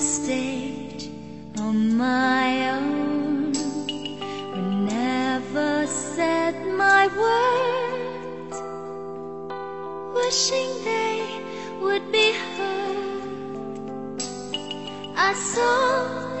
stage on my own. I never said my words, wishing they would be heard. I saw